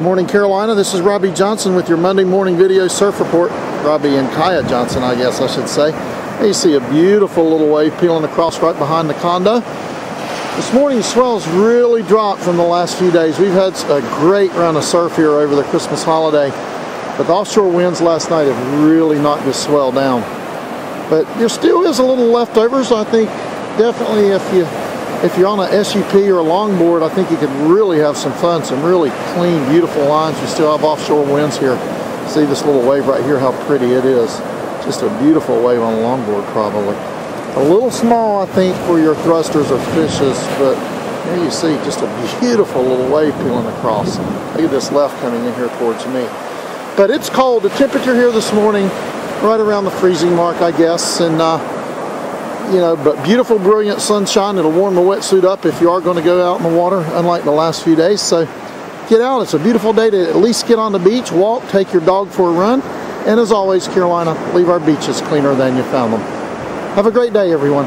Morning Carolina, this is Robbie Johnson with your Monday morning video surf report. Robbie and Kaya Johnson, I guess I should say. you see a beautiful little wave peeling across right behind the condo. This morning swells really dropped from the last few days. We've had a great run of surf here over the Christmas holiday, but the offshore winds last night have really knocked this swell down. But there still is a little leftovers. I think definitely if you if you're on a SUP or a longboard, I think you could really have some fun. Some really clean, beautiful lines. You still have offshore winds here. See this little wave right here, how pretty it is. Just a beautiful wave on a longboard, probably. A little small, I think, for your thrusters or fishes, but here you see just a beautiful little wave peeling across. Look at this left coming in here towards me. But it's cold. The temperature here this morning, right around the freezing mark, I guess, and uh, you know, but beautiful, brilliant sunshine. It'll warm the wetsuit up if you are going to go out in the water, unlike the last few days. So get out. It's a beautiful day to at least get on the beach, walk, take your dog for a run. And as always, Carolina, leave our beaches cleaner than you found them. Have a great day, everyone.